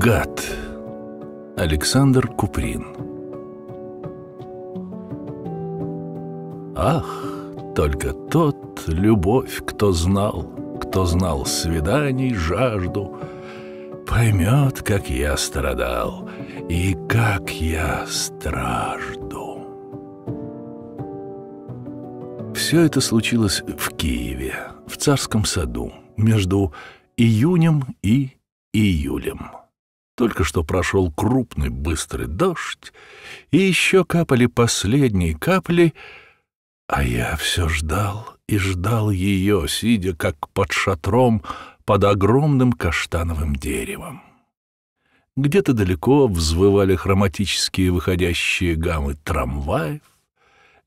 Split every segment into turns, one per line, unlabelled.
Гад. Александр Куприн. Ах, только тот любовь, кто знал, кто знал свиданий жажду, поймет, как я страдал и как я стражду. Все это случилось в Киеве, в царском саду, между июнем и июлем. Только что прошел крупный быстрый дождь, и еще капали последние капли, а я все ждал и ждал ее, сидя как под шатром под огромным каштановым деревом. Где-то далеко взвывали хроматические выходящие гаммы трамваев,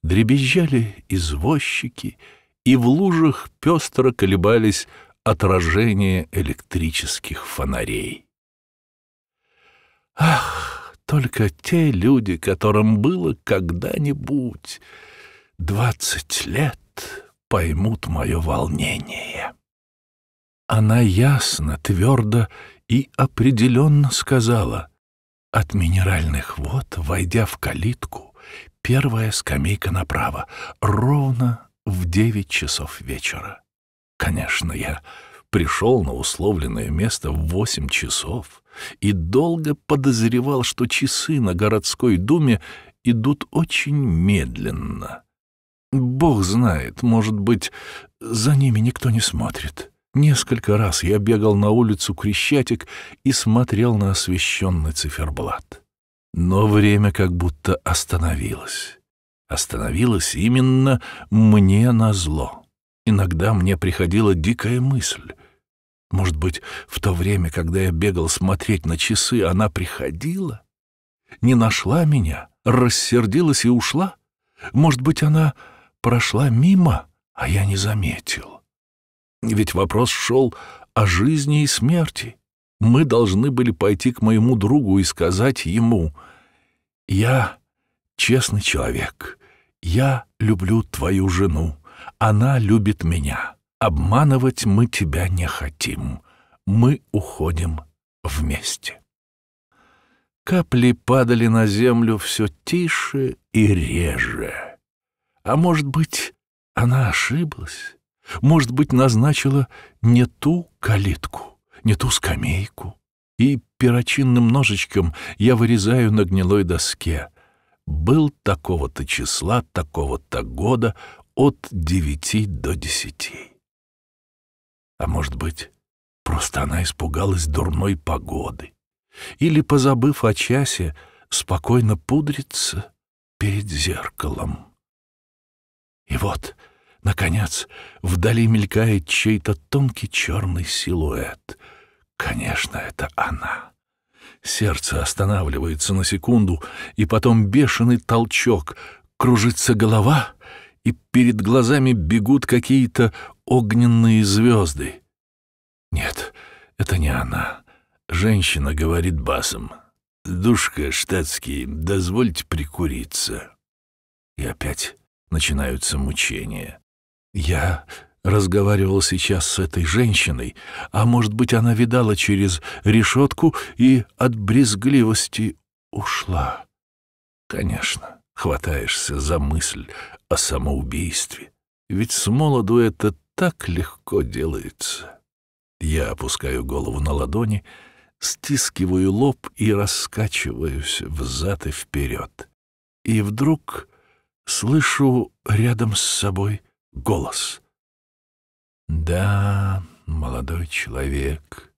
дребезжали извозчики, и в лужах пестро колебались отражения электрических фонарей. Ах, только те люди, которым было когда-нибудь двадцать лет, поймут мое волнение. Она ясно, твердо и определенно сказала, от минеральных вод, войдя в калитку, первая скамейка направо, ровно в девять часов вечера. Конечно, я пришел на условленное место в восемь часов и долго подозревал, что часы на городской думе идут очень медленно. Бог знает, может быть, за ними никто не смотрит. Несколько раз я бегал на улицу Крещатик и смотрел на освещенный циферблат. Но время как будто остановилось. Остановилось именно мне назло. Иногда мне приходила дикая мысль. Может быть, в то время, когда я бегал смотреть на часы, она приходила? Не нашла меня, рассердилась и ушла? Может быть, она прошла мимо, а я не заметил? Ведь вопрос шел о жизни и смерти. Мы должны были пойти к моему другу и сказать ему, «Я честный человек, я люблю твою жену, она любит меня. Обманывать мы тебя не хотим. Мы уходим вместе. Капли падали на землю все тише и реже. А может быть, она ошиблась? Может быть, назначила не ту калитку, не ту скамейку? И перочинным ножичком я вырезаю на гнилой доске. Был такого-то числа, такого-то года, от девяти до десяти. А может быть, просто она испугалась дурной погоды или, позабыв о часе, спокойно пудрится перед зеркалом. И вот, наконец, вдали мелькает чей-то тонкий черный силуэт. Конечно, это она. Сердце останавливается на секунду, и потом бешеный толчок. Кружится голова, и перед глазами бегут какие-то огненные звезды. Нет, это не она. Женщина говорит басом. «Душка, штатский, дозвольте прикуриться». И опять начинаются мучения. Я разговаривал сейчас с этой женщиной, а может быть, она видала через решетку и от брезгливости ушла. Конечно, хватаешься за мысль о самоубийстве. Ведь с молоду это так легко делается. Я опускаю голову на ладони, стискиваю лоб и раскачиваюсь взад и вперед. И вдруг слышу рядом с собой голос. «Да, молодой человек,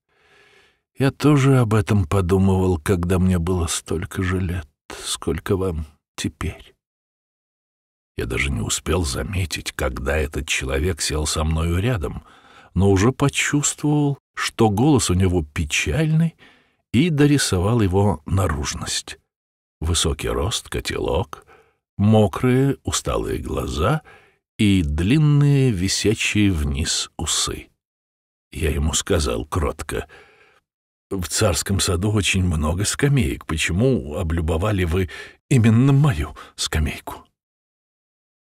я тоже об этом подумывал, когда мне было столько же лет, сколько вам теперь». Я даже не успел заметить, когда этот человек сел со мною рядом, но уже почувствовал, что голос у него печальный, и дорисовал его наружность. Высокий рост, котелок, мокрые усталые глаза и длинные висячие вниз усы. Я ему сказал кротко, «В царском саду очень много скамеек. Почему облюбовали вы именно мою скамейку?»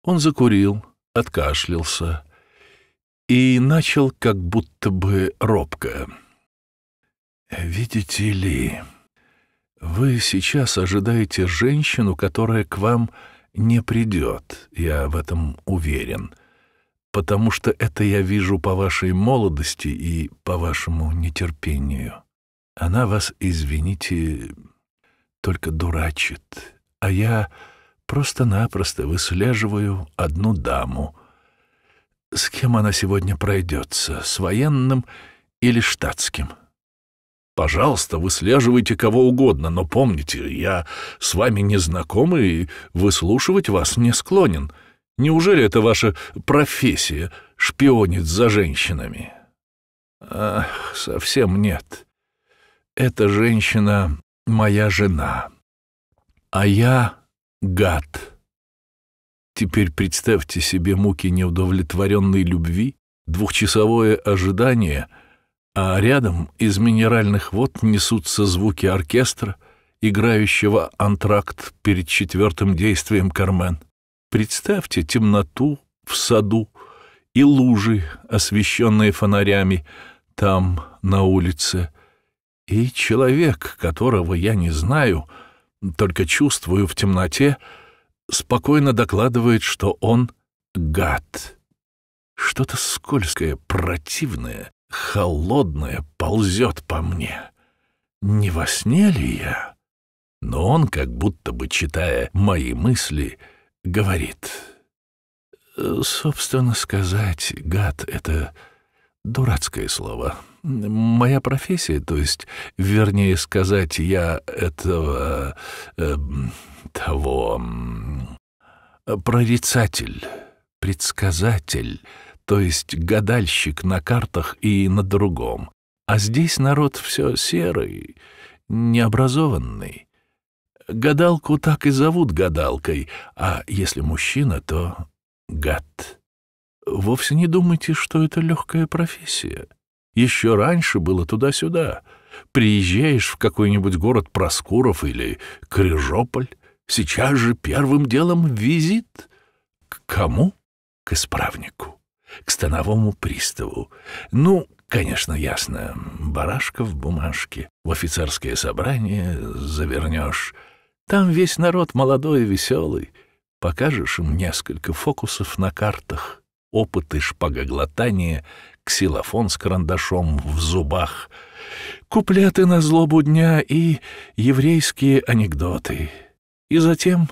Он закурил, откашлялся и начал как будто бы робко. Видите ли, вы сейчас ожидаете женщину, которая к вам не придет, я в этом уверен, потому что это я вижу по вашей молодости и по вашему нетерпению. Она вас, извините, только дурачит, а я просто-напросто выслеживаю одну даму. С кем она сегодня пройдется, с военным или штатским?» Пожалуйста, выслеживайте кого угодно, но помните, я с вами не знаком и выслушивать вас не склонен. Неужели это ваша профессия — шпионить за женщинами? Ах, совсем нет. Эта женщина — моя жена, а я — гад. Теперь представьте себе муки неудовлетворенной любви, двухчасовое ожидание — а рядом из минеральных вод несутся звуки оркестра, играющего антракт перед четвертым действием «Кармен». Представьте темноту в саду и лужи, освещенные фонарями, там, на улице, и человек, которого я не знаю, только чувствую в темноте, спокойно докладывает, что он гад. Что-то скользкое, противное, холодное ползет по мне. Не во сне ли я? Но он, как будто бы читая мои мысли, говорит. Собственно сказать, гад — это дурацкое слово. Моя профессия, то есть, вернее сказать, я этого... Э, того... прорицатель, предсказатель — то есть гадальщик на картах и на другом. А здесь народ все серый, необразованный. Гадалку так и зовут гадалкой, а если мужчина, то гад. Вовсе не думайте, что это легкая профессия. Еще раньше было туда-сюда. Приезжаешь в какой-нибудь город Проскуров или Крыжополь, сейчас же первым делом визит. К кому? К исправнику к становому приставу. Ну, конечно, ясно, барашка в бумажке, в офицерское собрание завернешь. Там весь народ молодой и веселый. Покажешь им несколько фокусов на картах, опыты шпагоглотания, ксилофон с карандашом в зубах, куплеты на злобу дня и еврейские анекдоты. И затем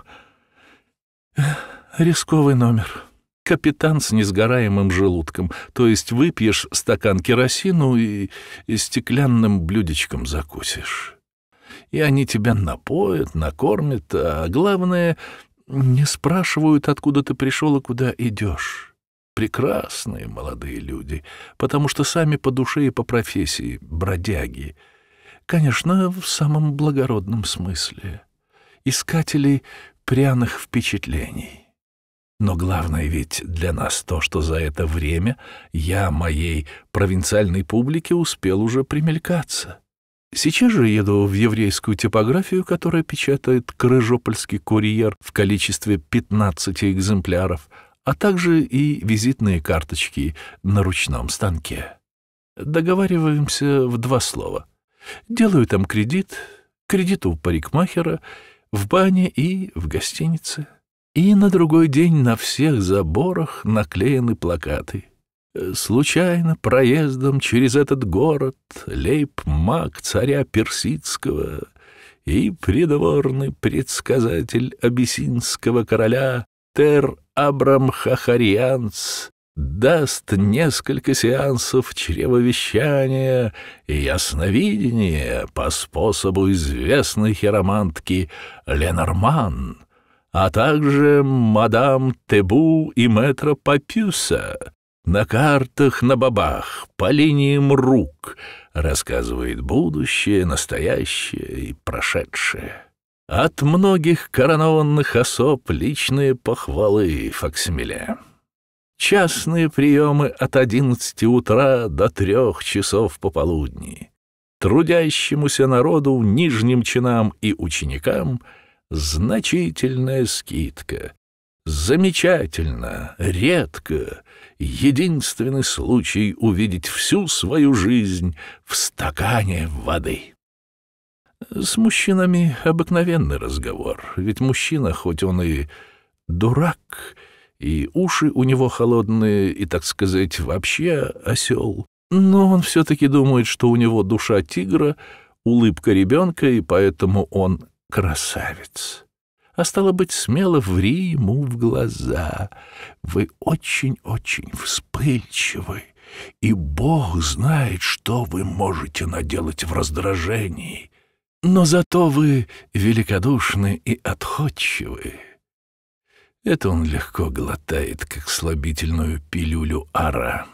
рисковый номер — капитан с несгораемым желудком, то есть выпьешь стакан керосину и, и стеклянным блюдечком закусишь. И они тебя напоят, накормят, а главное, не спрашивают, откуда ты пришел и куда идешь. Прекрасные молодые люди, потому что сами по душе и по профессии бродяги. Конечно, в самом благородном смысле. Искатели пряных впечатлений. Но главное ведь для нас то, что за это время я моей провинциальной публике успел уже примелькаться. Сейчас же еду в еврейскую типографию, которая печатает «Крыжопольский курьер» в количестве 15 экземпляров, а также и визитные карточки на ручном станке. Договариваемся в два слова. Делаю там кредит, кредит у парикмахера, в бане и в гостинице. И на другой день на всех заборах наклеены плакаты. Случайно проездом через этот город лейб-маг царя Персидского и придворный предсказатель абиссинского короля Тер Абрам Хахарианц даст несколько сеансов чревовещания и ясновидения по способу известной хиромантки Ленорман — а также мадам Тебу и мэтра Папюса. На картах на бабах, по линиям рук, рассказывает будущее, настоящее и прошедшее. От многих коронованных особ личные похвалы факсимиле. Частные приемы от одиннадцати утра до трех часов пополудни. Трудящемуся народу, нижним чинам и ученикам — значительная скидка. Замечательно, редко, единственный случай увидеть всю свою жизнь в стакане воды. С мужчинами обыкновенный разговор, ведь мужчина, хоть он и дурак, и уши у него холодные, и, так сказать, вообще осел, но он все-таки думает, что у него душа тигра, улыбка ребенка, и поэтому он красавец. А стало быть, смело ври ему в глаза. Вы очень-очень вспыльчивы, и Бог знает, что вы можете наделать в раздражении. Но зато вы великодушны и отходчивы. Это он легко глотает, как слабительную пилюлю ара.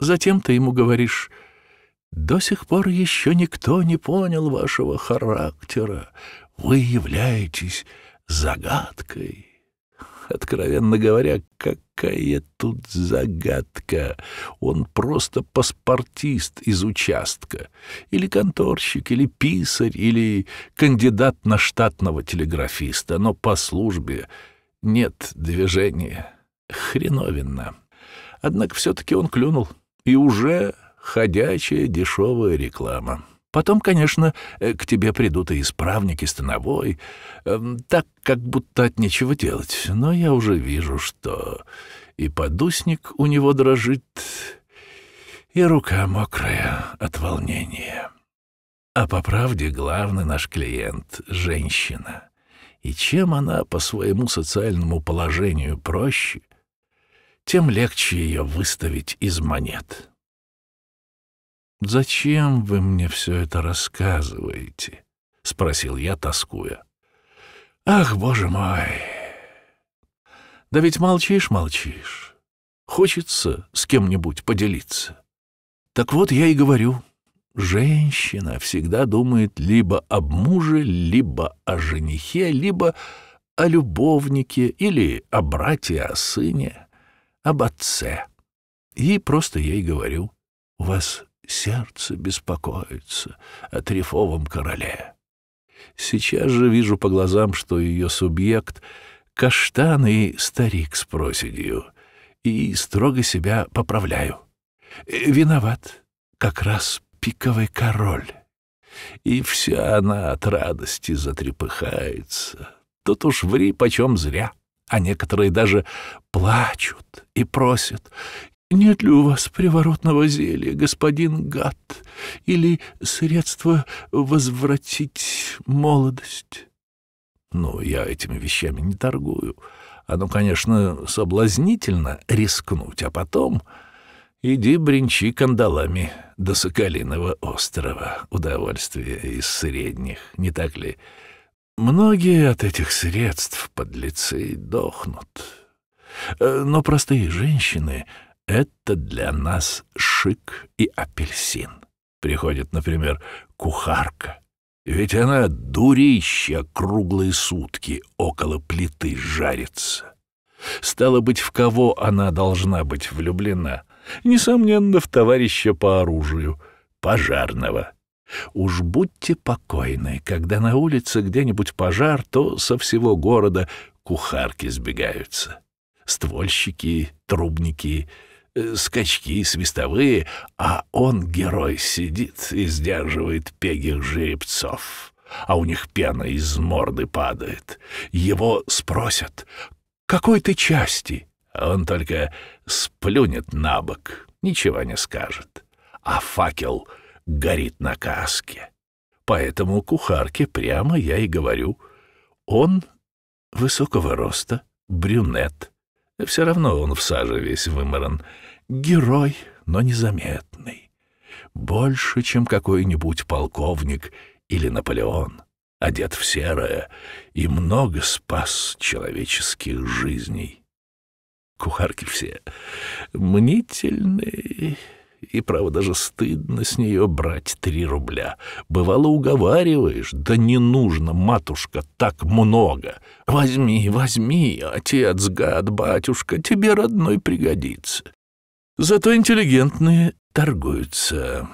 Затем ты ему говоришь, «До сих пор еще никто не понял вашего характера. Вы являетесь загадкой». Откровенно говоря, какая тут загадка? Он просто паспортист из участка. Или конторщик, или писарь, или кандидат на штатного телеграфиста. Но по службе нет движения. Хреновенно. Однако все-таки он клюнул и уже ходячая дешевая реклама. Потом, конечно, э, к тебе придут и исправники, становой, эм, так, как будто от нечего делать. Но я уже вижу, что и подусник у него дрожит, и рука мокрая от волнения. А по правде главный наш клиент — женщина. И чем она по своему социальному положению проще, тем легче ее выставить из монет. «Зачем вы мне все это рассказываете?» — спросил я, тоскуя. «Ах, боже мой! Да ведь молчишь, молчишь. Хочется с кем-нибудь поделиться. Так вот я и говорю, женщина всегда думает либо об муже, либо о женихе, либо о любовнике или о брате, о сыне об отце. И просто ей говорю, у вас сердце беспокоится о трефовом короле. Сейчас же вижу по глазам, что ее субъект — каштан и старик с проседью, и строго себя поправляю. Виноват как раз пиковый король. И вся она от радости затрепыхается. Тут уж ври почем зря а некоторые даже плачут и просят «Нет ли у вас приворотного зелья, господин гад, или средства возвратить молодость?» Ну, я этими вещами не торгую. Оно, конечно, соблазнительно рискнуть, а потом иди бренчи кандалами до Соколиного острова. Удовольствие из средних, не так ли?» Многие от этих средств подлецы дохнут. Э, но простые женщины — это для нас шик и апельсин. Приходит, например, кухарка. Ведь она дурища круглые сутки около плиты жарится. Стало быть, в кого она должна быть влюблена? Несомненно, в товарища по оружию, пожарного — Уж будьте покойны, когда на улице где-нибудь пожар, то со всего города кухарки сбегаются. Ствольщики, трубники, скачки, свистовые, а он, герой, сидит и сдерживает пегих жеребцов, а у них пена из морды падает. Его спросят, какой ты части? А он только сплюнет на бок, ничего не скажет. А факел — горит на каске. Поэтому кухарке прямо я и говорю. Он высокого роста, брюнет. Все равно он в саже весь выморан. Герой, но незаметный. Больше, чем какой-нибудь полковник или Наполеон. Одет в серое и много спас человеческих жизней. Кухарки все мнительные и, право, даже стыдно с нее брать три рубля. Бывало, уговариваешь, да не нужно, матушка, так много. Возьми, возьми, отец, гад, батюшка, тебе родной пригодится. Зато интеллигентные торгуются.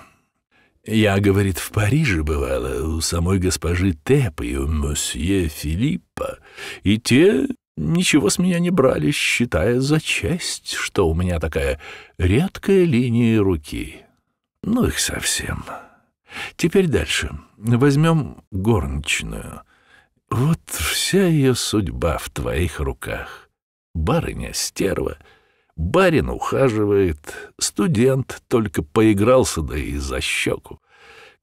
Я, говорит, в Париже бывала у самой госпожи Теп и у мосье Филиппа, и те ничего с меня не брали, считая за честь, что у меня такая редкая линия руки. Ну их совсем. Теперь дальше. Возьмем горничную. Вот вся ее судьба в твоих руках. Барыня стерва, барин ухаживает, студент только поигрался, да и за щеку.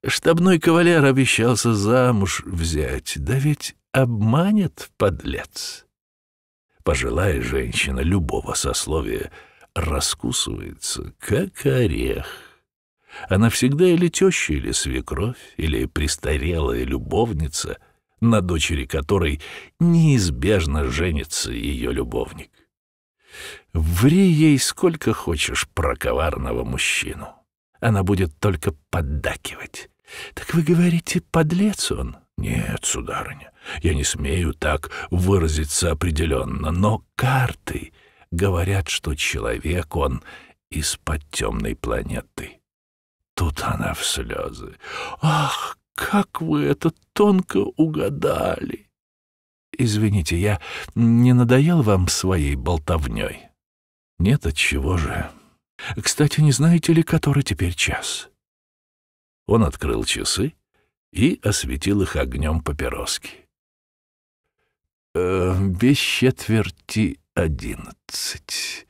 Штабной кавалер обещался замуж взять, да ведь обманет подлец. Пожилая женщина любого сословия раскусывается, как орех. Она всегда или теща, или свекровь, или престарелая любовница, на дочери которой неизбежно женится ее любовник. Ври ей сколько хочешь про коварного мужчину. Она будет только поддакивать. «Так вы говорите, подлец он?» «Нет, сударыня, я не смею так выразиться определенно, но карты говорят, что человек он из-под темной планеты». Тут она в слезы. «Ах, как вы это тонко угадали!» «Извините, я не надоел вам своей болтовней?» «Нет, отчего же. Кстати, не знаете ли, который теперь час?» Он открыл часы и осветил их огнем папироски. «Э, «Без четверти одиннадцать.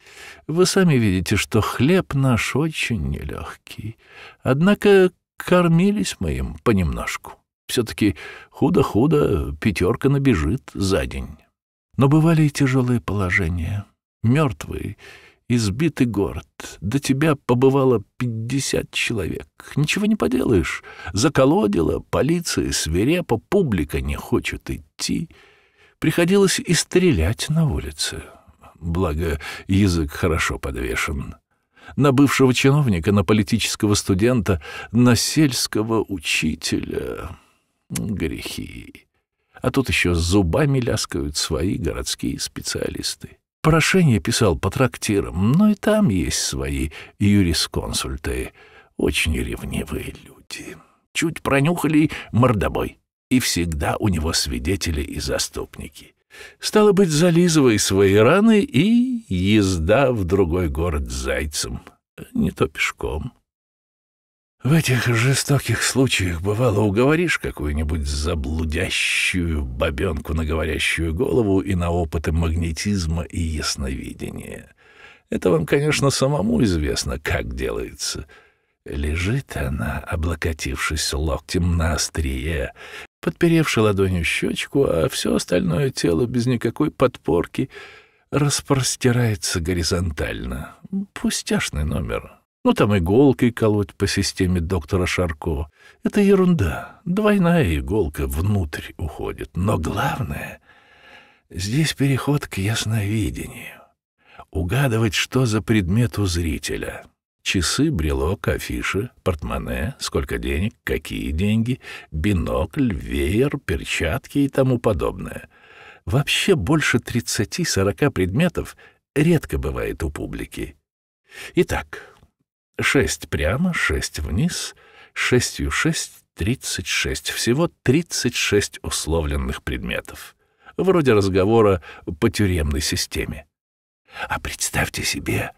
Вы сами видите, что хлеб наш очень нелегкий. Однако кормились мы им понемножку. Все-таки худо-худо пятерка набежит за день. Но бывали и тяжелые положения. Мертвые избитый город. До тебя побывало пятьдесят человек. Ничего не поделаешь. Заколодила, полиция свирепо, публика не хочет идти. Приходилось и стрелять на улице. Благо, язык хорошо подвешен. На бывшего чиновника, на политического студента, на сельского учителя. Грехи. А тут еще зубами ляскают свои городские специалисты. Прошение писал по трактирам, но и там есть свои юрисконсульты, очень ревнивые люди. Чуть пронюхали мордобой, и всегда у него свидетели и заступники. Стало быть, зализывай свои раны и езда в другой город зайцем, не то пешком. В этих жестоких случаях, бывало, уговоришь какую-нибудь заблудящую бабенку на говорящую голову и на опыты магнетизма и ясновидения. Это вам, конечно, самому известно, как делается. Лежит она, облокотившись локтем на острие, подперевши ладонью щечку, а все остальное тело без никакой подпорки распростирается горизонтально. Пустяшный номер. Ну, там иголкой колоть по системе доктора Шарко. Это ерунда. Двойная иголка внутрь уходит. Но главное, здесь переход к ясновидению. Угадывать, что за предмет у зрителя. Часы, брелок, афиши, портмоне, сколько денег, какие деньги, бинокль, веер, перчатки и тому подобное. Вообще больше 30-40 предметов редко бывает у публики. Итак, Шесть прямо, шесть вниз, шестью шесть — тридцать шесть. Всего тридцать шесть условленных предметов. Вроде разговора по тюремной системе. А представьте себе,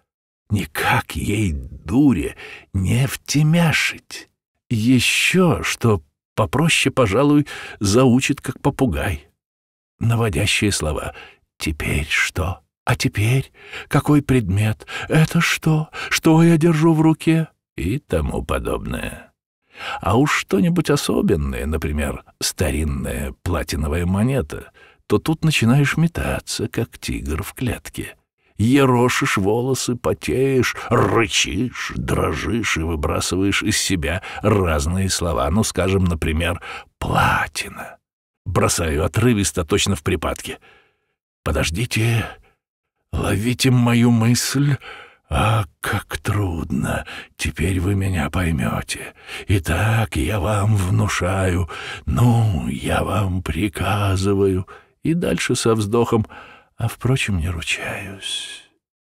никак ей дуре не втемяшить. Еще что попроще, пожалуй, заучит, как попугай. Наводящие слова «теперь что?», а теперь какой предмет? Это что? Что я держу в руке? И тому подобное. А уж что-нибудь особенное, например, старинная платиновая монета, то тут начинаешь метаться, как тигр в клетке. Ерошишь волосы, потеешь, рычишь, дрожишь и выбрасываешь из себя разные слова. Ну, скажем, например, «платина». Бросаю отрывисто, точно в припадке. «Подождите, Ловите мою мысль. А как трудно. Теперь вы меня поймете. Итак, я вам внушаю. Ну, я вам приказываю. И дальше со вздохом. А, впрочем, не ручаюсь.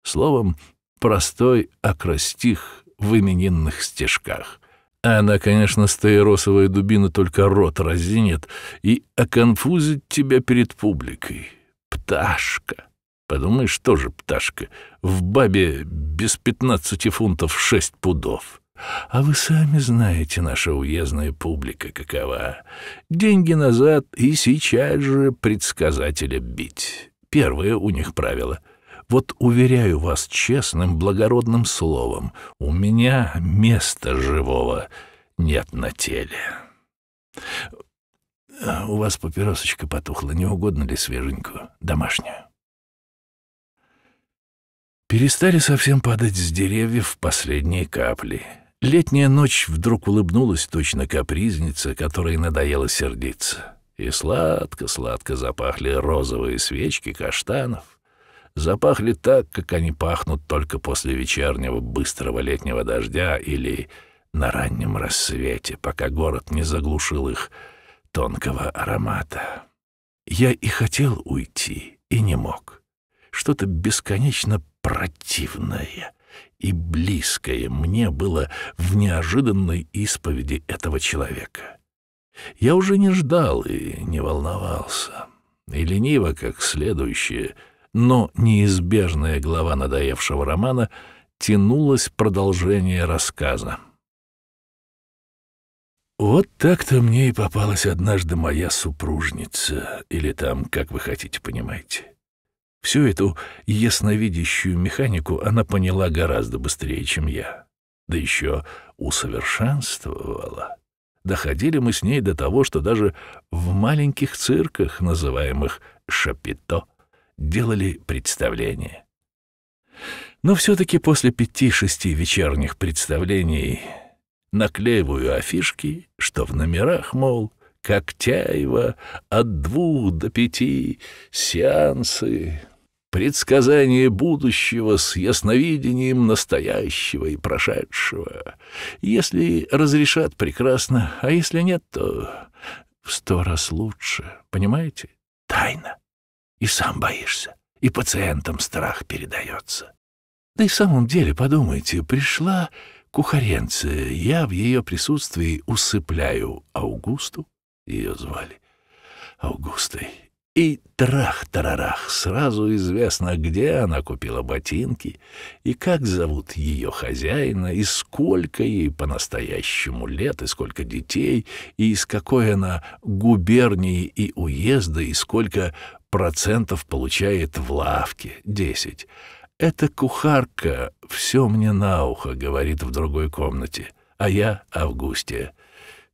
Словом, простой акростих в именинных стежках. Она, конечно, стаиросовая дубина только рот разинет и оконфузит тебя перед публикой. пташка. Подумаешь, тоже пташка. В бабе без пятнадцати фунтов шесть пудов. А вы сами знаете, наша уездная публика какова. Деньги назад и сейчас же предсказателя бить. Первое у них правило. Вот уверяю вас честным, благородным словом, у меня места живого нет на теле. У вас папиросочка потухла, не угодно ли свеженькую, домашнюю? Перестали совсем падать с деревьев последние капли — Летняя ночь вдруг улыбнулась точно капризница, которой надоело сердиться. И сладко-сладко запахли розовые свечки каштанов. Запахли так, как они пахнут только после вечернего быстрого летнего дождя или на раннем рассвете, пока город не заглушил их тонкого аромата. Я и хотел уйти, и не мог. Что-то бесконечно противное — и близкое мне было в неожиданной исповеди этого человека. Я уже не ждал и не волновался, и лениво, как следующая, но неизбежная глава надоевшего романа тянулось продолжение рассказа. Вот так-то мне и попалась однажды моя супружница, или там, как вы хотите, понимаете. Всю эту ясновидящую механику она поняла гораздо быстрее, чем я. Да еще усовершенствовала. Доходили мы с ней до того, что даже в маленьких цирках, называемых «шапито», делали представления. Но все-таки после пяти-шести вечерних представлений наклеиваю афишки, что в номерах, мол, Коктяева от двух до пяти сеансы предсказание будущего с ясновидением настоящего и прошедшего. Если разрешат, прекрасно, а если нет, то в сто раз лучше, понимаете? Тайна. И сам боишься, и пациентам страх передается. Да и в самом деле, подумайте, пришла кухаренция, я в ее присутствии усыпляю Аугусту, ее звали, Аугустой, и трах-тарарах, сразу известно, где она купила ботинки, и как зовут ее хозяина, и сколько ей по-настоящему лет, и сколько детей, и из какой она губернии и уезда, и сколько процентов получает в лавке, десять. Эта кухарка все мне на ухо говорит в другой комнате, а я, Августе,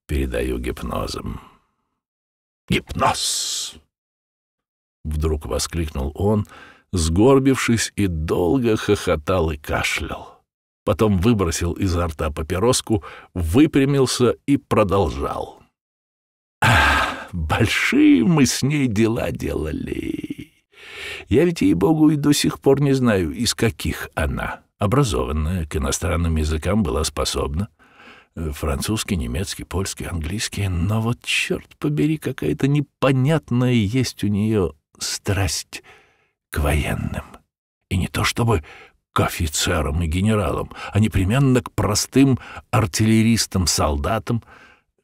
передаю гипнозом. «Гипноз!» Вдруг воскликнул он, сгорбившись и долго хохотал и кашлял. Потом выбросил изо рта папироску, выпрямился и продолжал. «Ах, большие мы с ней дела делали. Я ведь, ей-богу, и до сих пор не знаю, из каких она. Образованная, к иностранным языкам была способна. Французский, немецкий, польский, английский. Но вот, черт побери, какая-то непонятная есть у нее страсть к военным. И не то чтобы к офицерам и генералам, а непременно к простым артиллеристам, солдатам,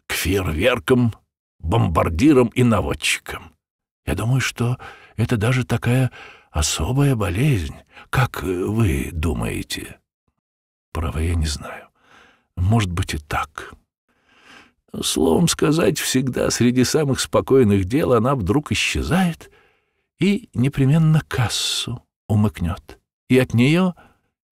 к фейерверкам, бомбардирам и наводчикам. Я думаю, что это даже такая особая болезнь. Как вы думаете? Право, я не знаю. Может быть и так. Словом сказать, всегда среди самых спокойных дел она вдруг исчезает и непременно кассу умыкнет. И от нее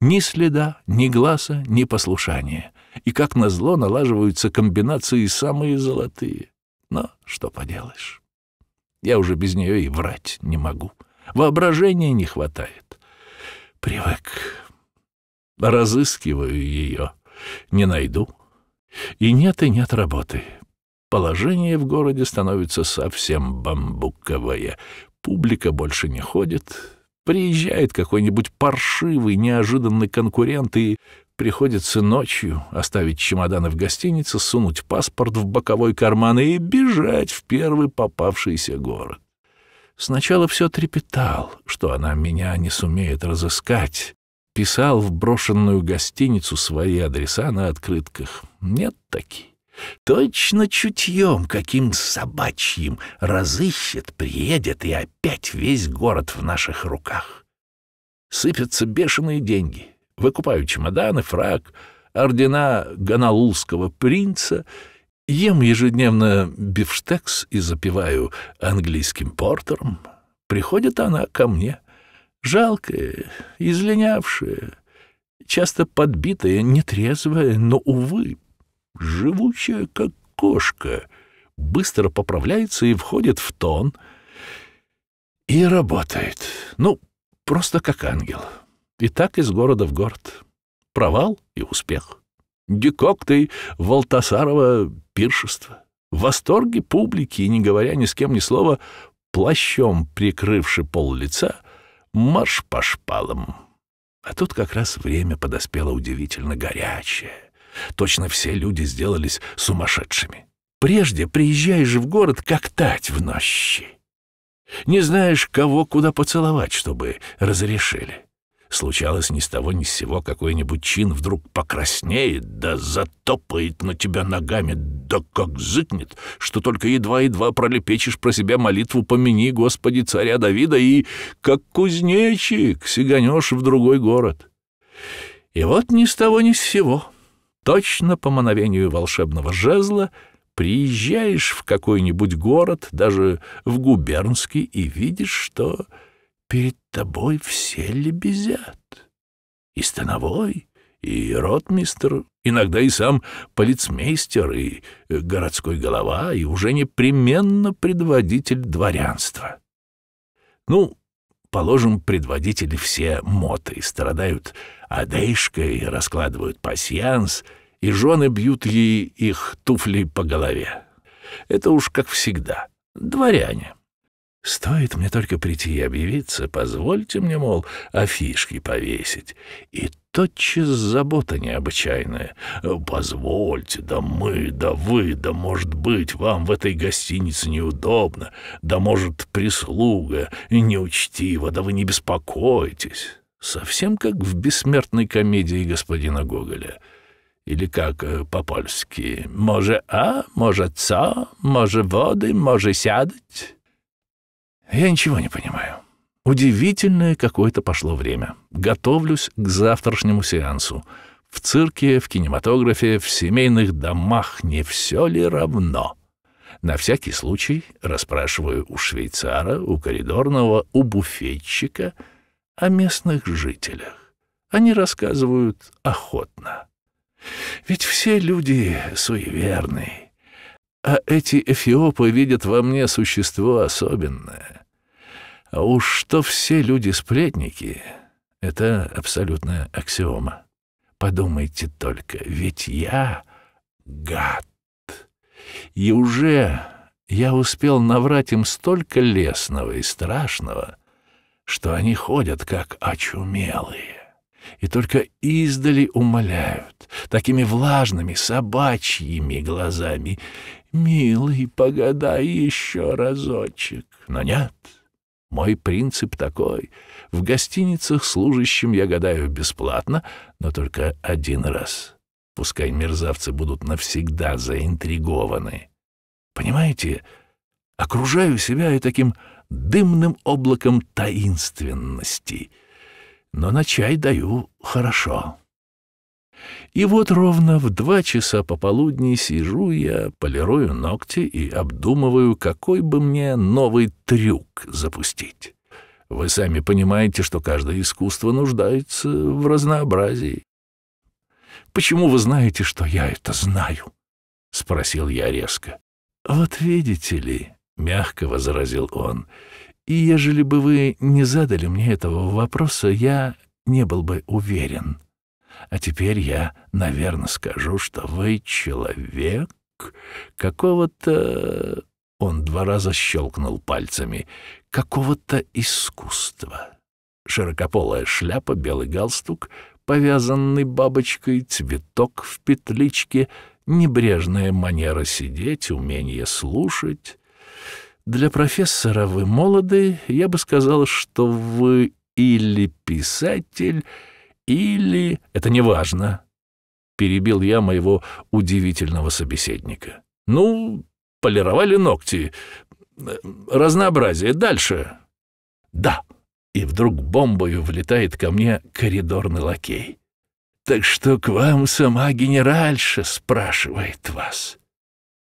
ни следа, ни глаза, ни послушания. И как назло налаживаются комбинации самые золотые. Но что поделаешь. Я уже без нее и врать не могу. Воображения не хватает. Привык. Разыскиваю ее. Не найду. И нет, и нет работы. Положение в городе становится совсем бамбуковое. Публика больше не ходит. Приезжает какой-нибудь паршивый, неожиданный конкурент и приходится ночью оставить чемоданы в гостинице, сунуть паспорт в боковой карман и бежать в первый попавшийся город. Сначала все трепетал, что она меня не сумеет разыскать. Писал в брошенную гостиницу свои адреса на открытках. Нет таки. Точно чутьем, каким собачьим, разыщет, приедет, и опять весь город в наших руках. Сыпятся бешеные деньги. Выкупаю чемоданы, фраг, ордена ганалулского принца, ем ежедневно бифштекс и запиваю английским портером. Приходит она ко мне, жалкая, изленявшая, часто подбитая, нетрезвая, но, увы, живучая, как кошка, быстро поправляется и входит в тон и работает. Ну, просто как ангел. И так из города в город. Провал и успех. Декокты Валтасарова пиршество. В восторге публики, и не говоря ни с кем ни слова, плащом прикрывши пол лица, марш по шпалам. А тут как раз время подоспело удивительно горячее. Точно все люди сделались сумасшедшими. Прежде приезжаешь в город, как тать в нощи. Не знаешь, кого куда поцеловать, чтобы разрешили. Случалось ни с того ни с сего какой-нибудь чин вдруг покраснеет, да затопает на тебя ногами, да как зыкнет, что только едва-едва пролепечешь про себя молитву «Помяни, Господи, царя Давида» и, как кузнечик, сиганешь в другой город. И вот ни с того ни с сего Точно по мановению волшебного жезла приезжаешь в какой-нибудь город, даже в губернский, и видишь, что перед тобой все лебезят. И становой, и ротмистр, иногда и сам полицмейстер, и городской голова, и уже непременно предводитель дворянства. Ну, положим, предводители все моты страдают одышкой, раскладывают пасьянс, и жены бьют ей их туфли по голове. Это уж как всегда. Дворяне. Стоит мне только прийти и объявиться, позвольте мне, мол, афишки повесить. И тотчас забота необычайная. Позвольте, да мы, да вы, да, может быть, вам в этой гостинице неудобно, да, может, прислуга неучтива, да вы не беспокойтесь. Совсем как в бессмертной комедии господина Гоголя. Или как э, по-польски «Може а, може ца, може воды, може сядать». Я ничего не понимаю. Удивительное какое-то пошло время. Готовлюсь к завтрашнему сеансу. В цирке, в кинематографе, в семейных домах не все ли равно? На всякий случай расспрашиваю у швейцара, у коридорного, у буфетчика — о местных жителях. Они рассказывают охотно. Ведь все люди суеверные, а эти эфиопы видят во мне существо особенное. А уж что все люди сплетники — это абсолютная аксиома. Подумайте только, ведь я гад. И уже я успел наврать им столько лесного и страшного — что они ходят как очумелые и только издали умоляют такими влажными собачьими глазами «Милый, погадай еще разочек». Но нет, мой принцип такой. В гостиницах служащим я гадаю бесплатно, но только один раз. Пускай мерзавцы будут навсегда заинтригованы. Понимаете, окружаю себя и таким дымным облаком таинственности. Но на чай даю хорошо. И вот ровно в два часа пополудни сижу я, полирую ногти и обдумываю, какой бы мне новый трюк запустить. Вы сами понимаете, что каждое искусство нуждается в разнообразии. «Почему вы знаете, что я это знаю?» — спросил я резко. «Вот видите ли», — мягко возразил он, — «и ежели бы вы не задали мне этого вопроса, я не был бы уверен. А теперь я, наверное, скажу, что вы человек какого-то...» Он два раза щелкнул пальцами. «Какого-то искусства». Широкополая шляпа, белый галстук, повязанный бабочкой, цветок в петличке, небрежная манера сидеть, умение слушать. Для профессора вы молоды, я бы сказал, что вы или писатель, или... Это не важно. — перебил я моего удивительного собеседника. «Ну, полировали ногти. Разнообразие. Дальше». «Да». И вдруг бомбою влетает ко мне коридорный лакей. «Так что к вам сама генеральша спрашивает вас».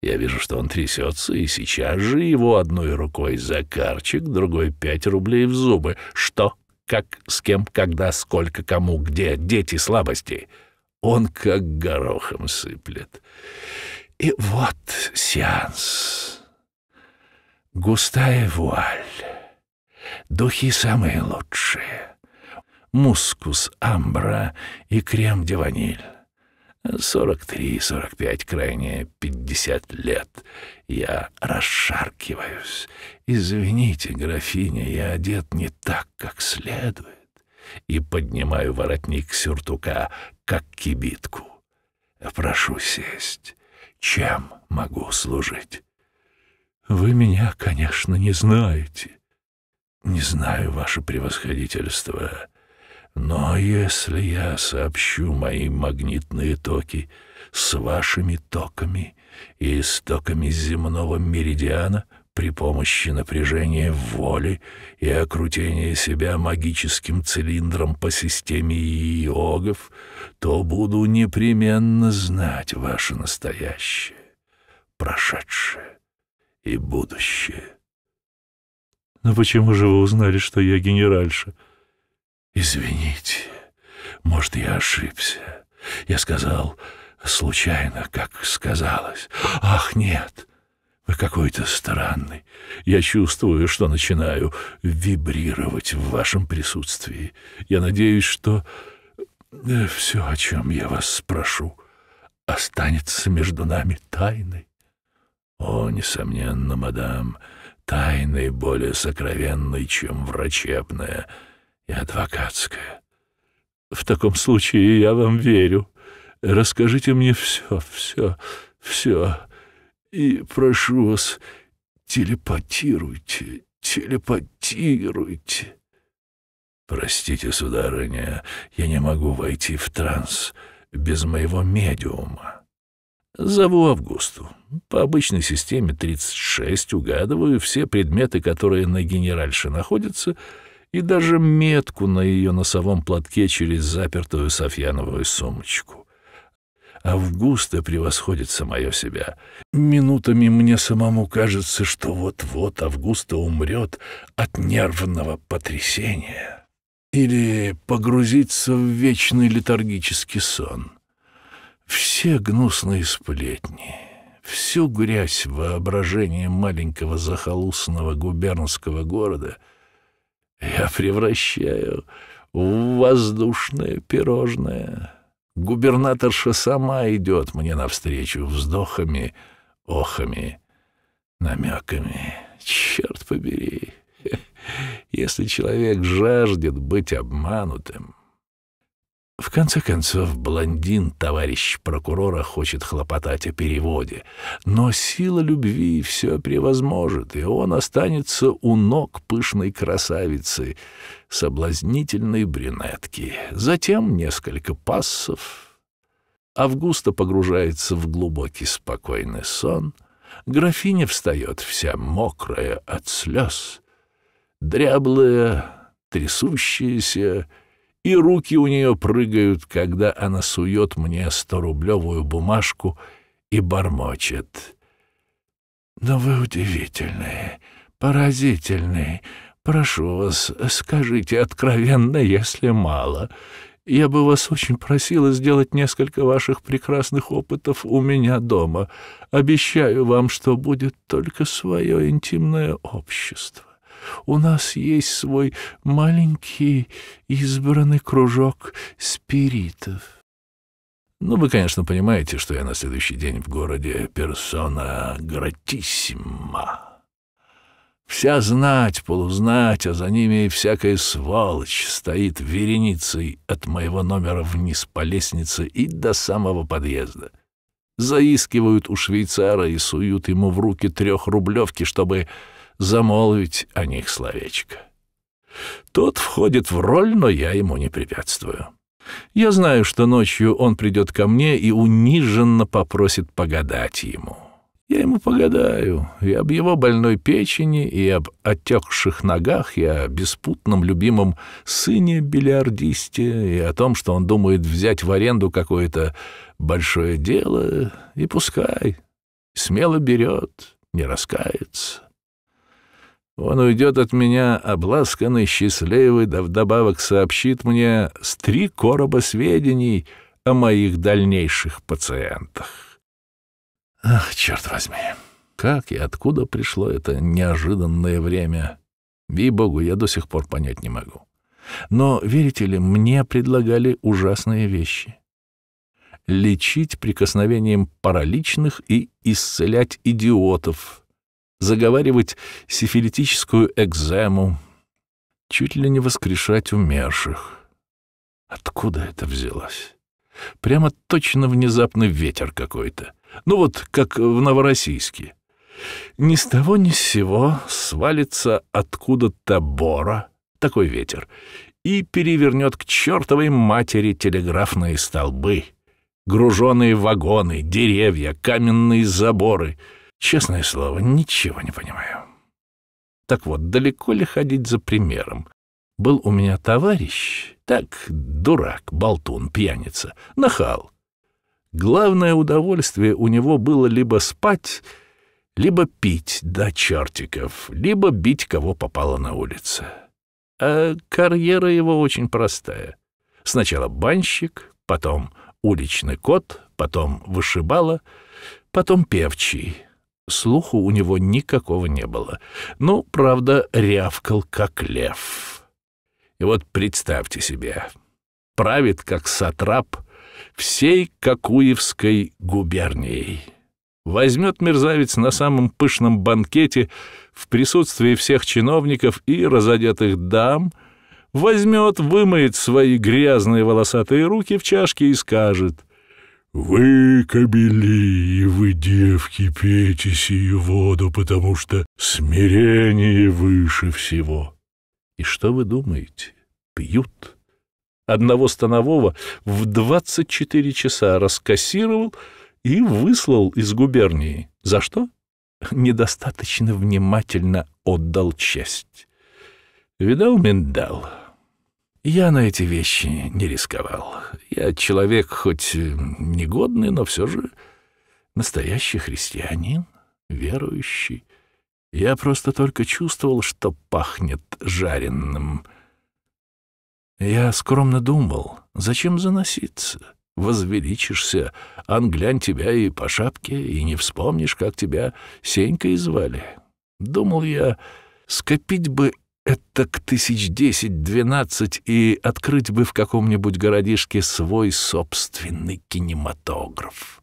Я вижу, что он трясется, и сейчас же его одной рукой за карчик, другой пять рублей в зубы. Что, как, с кем, когда, сколько, кому, где, дети, слабости. Он как горохом сыплет. И вот сеанс. Густая вуаль. Духи самые лучшие. Мускус, амбра и крем-де-ваниль. 43-45, крайне 50 лет. Я расшаркиваюсь. Извините, графиня, я одет не так, как следует. И поднимаю воротник сюртука, как кибитку. Прошу сесть. Чем могу служить? Вы меня, конечно, не знаете. Не знаю, ваше превосходительство. Но если я сообщу мои магнитные токи с вашими токами и с токами земного меридиана при помощи напряжения воли и окрутения себя магическим цилиндром по системе йогов, то буду непременно знать ваше настоящее, прошедшее и будущее. Но почему же вы узнали, что я генеральша? «Извините, может, я ошибся. Я сказал случайно, как сказалось. Ах, нет, вы какой-то странный. Я чувствую, что начинаю вибрировать в вашем присутствии. Я надеюсь, что э, все, о чем я вас спрошу, останется между нами тайной. О, несомненно, мадам, тайной более сокровенной, чем врачебная» и адвокатская. В таком случае я вам верю. Расскажите мне все, все, все. И прошу вас, телепатируйте, телепатируйте. Простите, сударыня, я не могу войти в транс без моего медиума. Зову Августу. По обычной системе 36 угадываю все предметы, которые на генеральше находятся, и даже метку на ее носовом платке через запертую софьяновую сумочку. Августа превосходит самое себя. Минутами мне самому кажется, что вот-вот Августа умрет от нервного потрясения или погрузится в вечный летаргический сон. Все гнусные сплетни, всю грязь воображения маленького захолустного губернского города — я превращаю в воздушное пирожное. Губернаторша сама идет мне навстречу вздохами, охами, намеками. Черт побери, если человек жаждет быть обманутым, в конце концов, блондин, товарищ прокурора, хочет хлопотать о переводе, но сила любви все превозможет, и он останется у ног пышной красавицы, соблазнительной брюнетки. Затем несколько пассов. Августа погружается в глубокий спокойный сон. Графиня встает вся мокрая от слез, дряблая, трясущаяся, и руки у нее прыгают, когда она сует мне сторублевую бумажку и бормочет. «Но вы удивительные, поразительные. Прошу вас, скажите откровенно, если мало. Я бы вас очень просила сделать несколько ваших прекрасных опытов у меня дома. Обещаю вам, что будет только свое интимное общество. У нас есть свой маленький избранный кружок спиритов. Ну, вы, конечно, понимаете, что я на следующий день в городе персона гратиссима. Вся знать, полузнать, а за ними и всякая сволочь стоит вереницей от моего номера вниз по лестнице и до самого подъезда. Заискивают у швейцара и суют ему в руки трехрублевки, чтобы замолвить о них словечко. Тот входит в роль, но я ему не препятствую. Я знаю, что ночью он придет ко мне и униженно попросит погадать ему. Я ему погадаю и об его больной печени, и об отекших ногах, и о беспутном любимом сыне-бильярдисте, и о том, что он думает взять в аренду какое-то большое дело, и пускай, смело берет, не раскается. Он уйдет от меня, обласканный, счастливый, да вдобавок сообщит мне с три короба сведений о моих дальнейших пациентах. Ах, черт возьми, как и откуда пришло это неожиданное время? Ви-богу, я до сих пор понять не могу. Но, верите ли, мне предлагали ужасные вещи. Лечить прикосновением параличных и исцелять идиотов — заговаривать сифилитическую экзему, чуть ли не воскрешать умерших. Откуда это взялось? Прямо точно внезапный ветер какой-то. Ну вот, как в Новороссийске. Ни с того ни с сего свалится откуда-то бора, такой ветер, и перевернет к чертовой матери телеграфные столбы, груженные вагоны, деревья, каменные заборы — Честное слово, ничего не понимаю. Так вот, далеко ли ходить за примером? Был у меня товарищ, так, дурак, болтун, пьяница, нахал. Главное удовольствие у него было либо спать, либо пить до чертиков, либо бить кого попало на улице. А карьера его очень простая. Сначала банщик, потом уличный кот, потом вышибала, потом певчий — Слуху у него никакого не было. Ну, правда, рявкал, как лев. И вот представьте себе, правит, как сатрап, всей Кокуевской губернией. Возьмет мерзавец на самом пышном банкете в присутствии всех чиновников и разодетых дам, возьмет, вымоет свои грязные волосатые руки в чашке и скажет — вы, кобели, и вы, девки, пейте сию воду, потому что смирение выше всего. И что вы думаете? Пьют. Одного станового в двадцать четыре часа раскассировал и выслал из губернии. За что? Недостаточно внимательно отдал честь. Видал миндал? Я на эти вещи не рисковал. Я человек хоть негодный, но все же настоящий христианин, верующий. Я просто только чувствовал, что пахнет жареным. Я скромно думал, зачем заноситься? Возвеличишься, англянь тебя и по шапке, и не вспомнишь, как тебя Сенькой звали. Думал я, скопить бы это к тысяч десять-двенадцать и открыть бы в каком-нибудь городишке свой собственный кинематограф.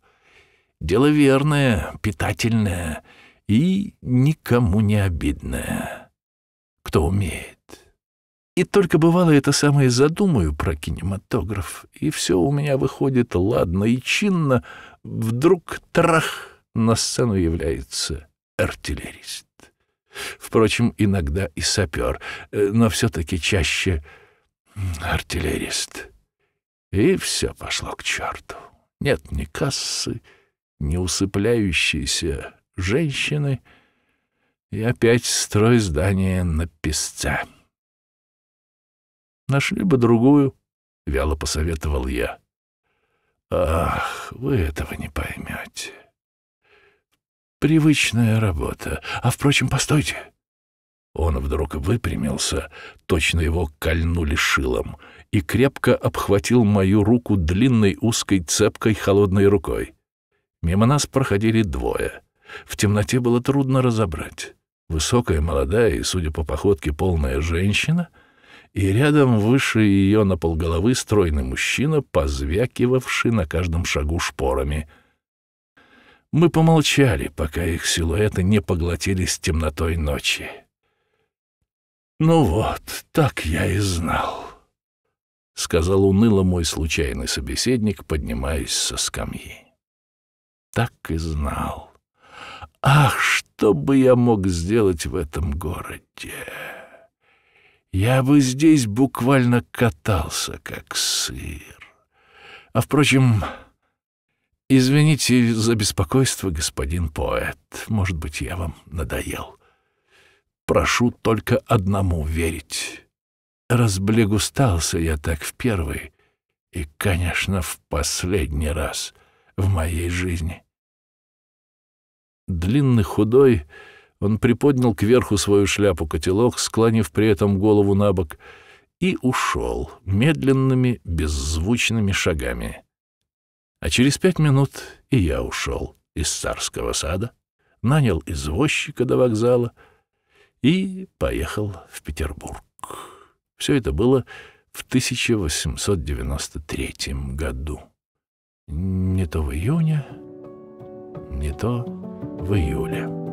Дело верное, питательное и никому не обидное. Кто умеет. И только бывало это самое задумаю про кинематограф, и все у меня выходит ладно и чинно, вдруг трах на сцену является артиллерист. Впрочем, иногда и сапер, э, но все-таки чаще артиллерист. И все пошло к черту. Нет ни кассы, ни усыпляющейся женщины, и опять строй здания на песце. Нашли бы другую, — вяло посоветовал я. Ах, вы этого не поймете. Привычная работа. А, впрочем, постойте. Он вдруг выпрямился, точно его кольнули шилом, и крепко обхватил мою руку длинной узкой цепкой холодной рукой. Мимо нас проходили двое. В темноте было трудно разобрать. Высокая, молодая и, судя по походке, полная женщина, и рядом выше ее на полголовы стройный мужчина, позвякивавший на каждом шагу шпорами — мы помолчали, пока их силуэты не поглотились темнотой ночи. «Ну вот, так я и знал», — сказал уныло мой случайный собеседник, поднимаясь со скамьи. «Так и знал. Ах, что бы я мог сделать в этом городе! я бы здесь буквально катался, как сыр. А, впрочем, извините за беспокойство, господин поэт. Может быть, я вам надоел. Прошу только одному верить. Разблегустался я так в первый и, конечно, в последний раз в моей жизни. Длинный худой, он приподнял кверху свою шляпу-котелок, склонив при этом голову на бок, и ушел медленными, беззвучными шагами. А через пять минут и я ушел из царского сада, нанял извозчика до вокзала и поехал в Петербург. Все это было в 1893 году. Не то в июне, не то в июле.